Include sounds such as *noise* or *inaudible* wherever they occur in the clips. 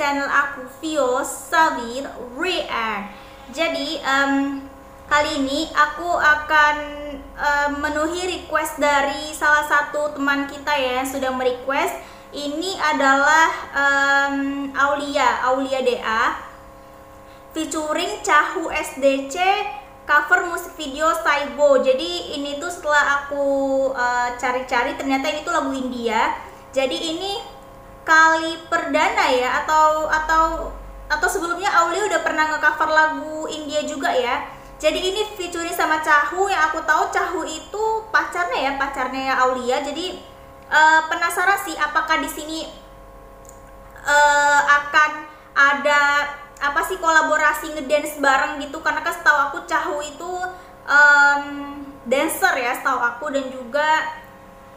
channel aku Vio Sawir React. Jadi um, kali ini aku akan um, memenuhi request dari salah satu teman kita ya yang sudah merequest. Ini adalah um, Aulia, Aulia DA featuring Cahu SDC cover musik video Saibo. Jadi ini tuh setelah aku cari-cari uh, ternyata ini tuh lagu India. Jadi ini kali perdana ya atau atau atau sebelumnya Aulia udah pernah ngecover lagu India juga ya. Jadi ini featuring sama Cahu yang aku tahu Cahu itu pacarnya ya, pacarnya ya Aulia. Jadi uh, penasaran sih apakah di sini uh, akan ada apa sih kolaborasi ngedance bareng gitu karena kan setahu aku Cahu itu um, dancer ya setahu aku dan juga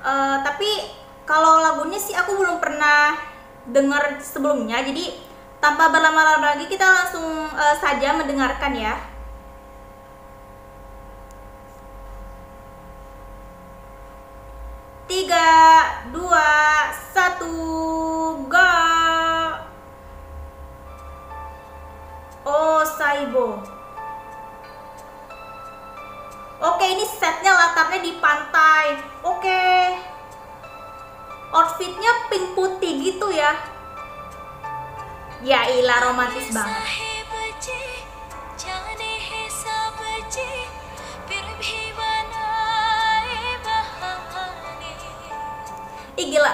uh, tapi kalau lagunya sih aku belum pernah dengar sebelumnya jadi tanpa berlama-lama lagi kita langsung uh, saja mendengarkan ya. Tiga dua satu go! Oh Saibo. Oke ini setnya latarnya di pantai. Oke outfitnya pink putih gitu ya. Ya ilah romantis banget. Ih gila.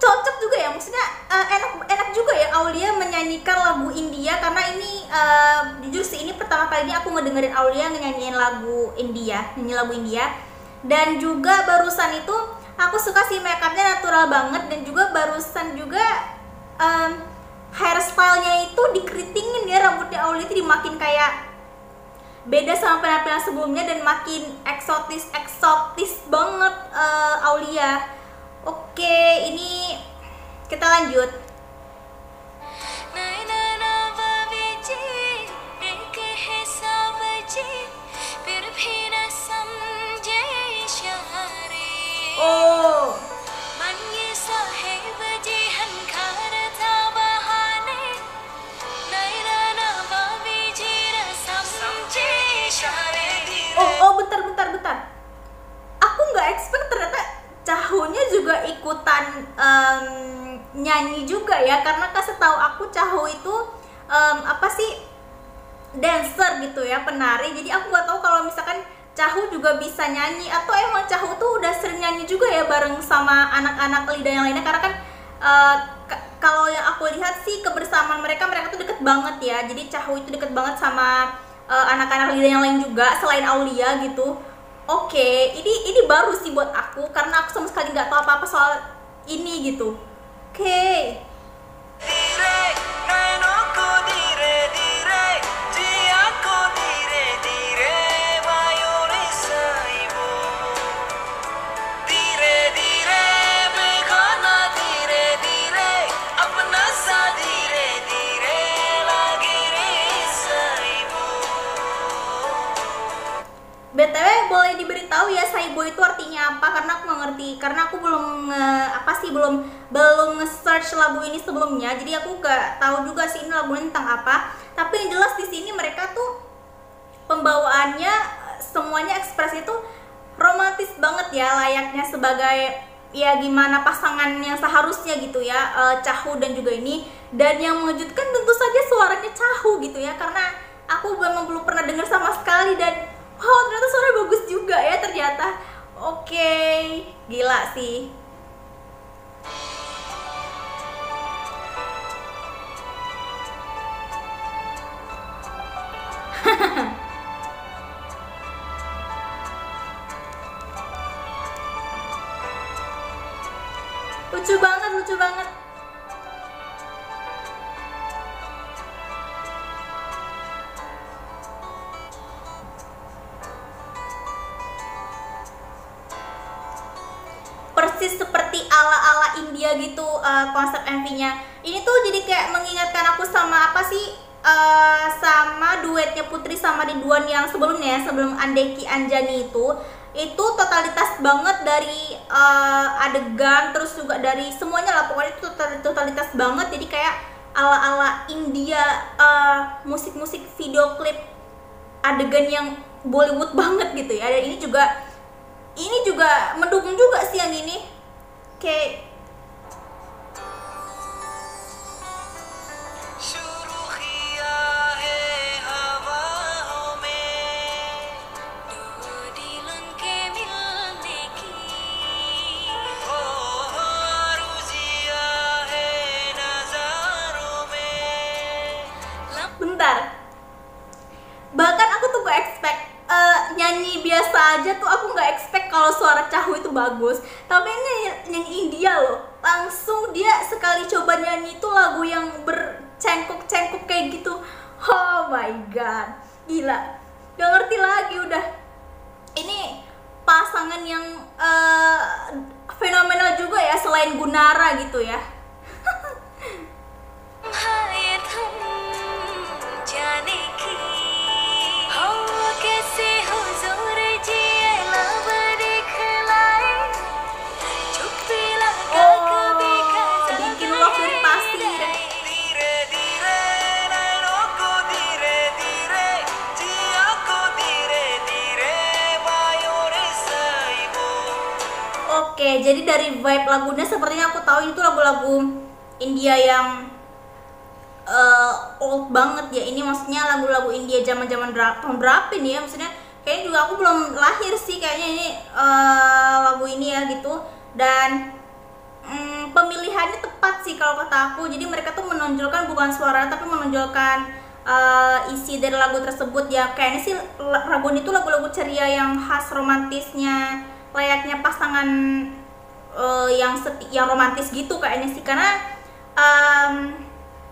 Cocok juga ya maksudnya uh, enak enak juga ya Aulia menyanyikan lagu India karena ini uh, jujur sih ini pertama kali ini aku ngedengerin Aulia nyanyiin lagu India nyanyi lagu India. Dan juga barusan itu aku suka sih makeupnya natural banget dan juga barusan juga um, hairstylenya itu dikeritingin ya rambutnya Aulia itu dimakin kayak beda sama penampilan sebelumnya dan makin eksotis eksotis banget uh, Aulia. Oke ini kita lanjut ikutan um, nyanyi juga ya karena kasih tahu aku Cahu itu um, apa sih dancer gitu ya penari. Jadi aku nggak tahu kalau misalkan Cahu juga bisa nyanyi atau emang Cahu tuh udah sering nyanyi juga ya bareng sama anak-anak lidah yang lainnya. Karena kan uh, kalau yang aku lihat sih kebersamaan mereka mereka tuh deket banget ya. Jadi Cahu itu deket banget sama eh, anak-anak uh, lidah yang lain juga selain Aulia gitu oke okay, ini ini baru sih buat aku karena aku sama sekali nggak tahu apa apa soal ini gitu oke okay. Belum nge-search lagu ini sebelumnya jadi aku gak tahu juga sih ini lagunya tentang apa. Tapi yang jelas di sini mereka tuh pembawaannya semuanya ekspresi itu romantis banget ya layaknya sebagai ya gimana pasangan yang seharusnya gitu ya uh, Cahu dan juga ini. Dan yang mengejutkan tentu saja suaranya Cahu gitu ya karena aku memang belum pernah dengar sama sekali dan oh ternyata suara bagus juga ya ternyata. Oke okay. gila sih *laughs* lucu banget lucu banget persis seperti ala-ala India gitu uh, konsep MV-nya. Ini tuh jadi kayak mengingatkan aku sama apa sih uh, sama duetnya Putri sama Ridwan yang sebelumnya sebelum Andeki Anjani itu itu totalitas banget dari uh, adegan terus juga dari semuanya lah pokoknya itu totalitas banget. Jadi kayak ala-ala India uh, musik-musik video klip adegan yang Bollywood banget gitu ya. Dan ini juga ini juga mendukung juga sih yang ini. Kayak aja tuh aku nggak expect kalau suara Cahu itu bagus. Tapi ini nyanyi India loh. Langsung dia sekali coba nyanyi itu lagu yang bercengkok-cengkok kayak gitu. Oh my god. Gila. Gak ngerti lagi udah. Ini pasangan yang uh, fenomenal juga ya selain Gunara gitu ya jadi dari vibe lagunya sepertinya aku tahu itu lagu-lagu India yang uh, old banget ya. Ini maksudnya lagu-lagu India zaman-zaman tahun berapa nih ya? Maksudnya kayaknya juga aku belum lahir sih kayaknya ini uh, lagu ini ya gitu. Dan um, pemilihannya tepat sih kalau kata aku. Jadi mereka tuh menonjolkan bukan suara tapi menonjolkan uh, isi dari lagu tersebut ya. Kayaknya sih lagu itu lagu-lagu ceria yang khas romantisnya layaknya pasangan uh, yang seti yang romantis gitu kayaknya sih. Karena um,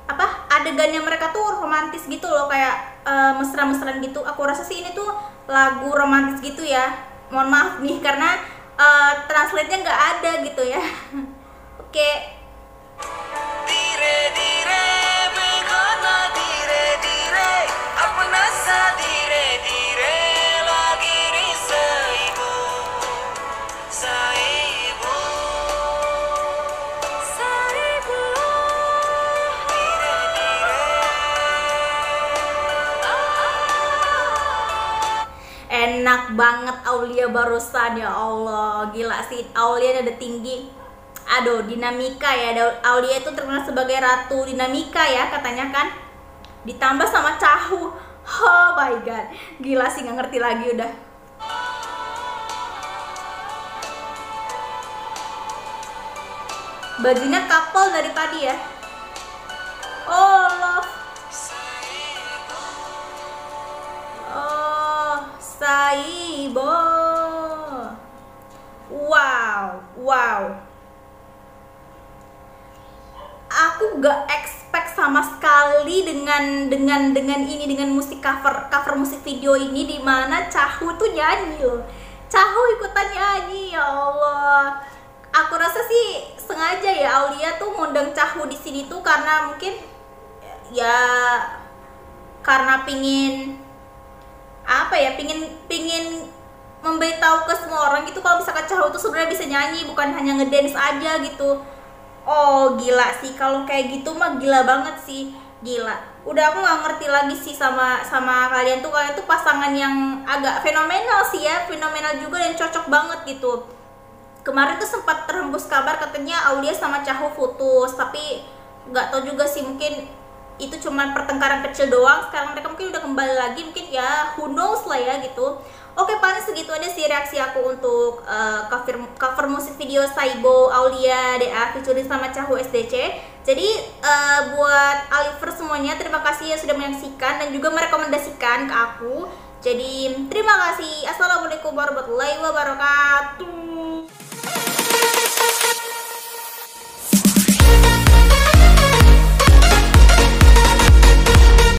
apa adegannya mereka tuh romantis gitu loh kayak uh, mesra-mesraan gitu. Aku rasa sih ini tuh lagu romantis gitu ya. Mohon maaf nih karena uh, translate-nya nggak ada gitu ya. *laughs* Oke. Okay. Banget Aulia barusan ya Allah. Gila sih Aulia ada tinggi. Aduh dinamika ya. Aulia itu terkenal sebagai ratu dinamika ya katanya kan. Ditambah sama Cahu. Oh my god. Gila sih nggak ngerti lagi udah. Bajunya couple dari tadi ya. Oh dengan dengan dengan ini dengan musik cover cover musik video ini di mana Cahu tuh nyanyi loh. Cahu ikutan nyanyi ya Allah. Aku rasa sih sengaja ya Aulia tuh ngundang Cahu di sini tuh karena mungkin ya karena pingin apa ya pingin pingin memberitahu ke semua orang gitu kalau misalkan Cahu itu sebenarnya bisa nyanyi bukan hanya ngedance aja gitu oh gila sih kalau kayak gitu mah gila banget sih gila udah aku nggak ngerti lagi sih sama sama kalian tuh. Kalian tuh pasangan yang agak fenomenal sih ya. Fenomenal juga dan cocok banget gitu. Kemarin tuh sempat terhembus kabar katanya Aulia sama Cahu putus tapi nggak tahu juga sih. Mungkin itu cuma pertengkaran kecil doang. Sekarang mereka mungkin udah kembali lagi. Mungkin ya who knows lah ya gitu. Oke paling segitu aja sih reaksi aku untuk uh, cover cover musik video Saibo Aulia DA featuring sama Cahu SDC jadi uh, buat Aliver semuanya. Terima kasih ya sudah menyaksikan dan juga merekomendasikan ke aku. Jadi terima kasih. Assalamualaikum warahmatullahi wabarakatuh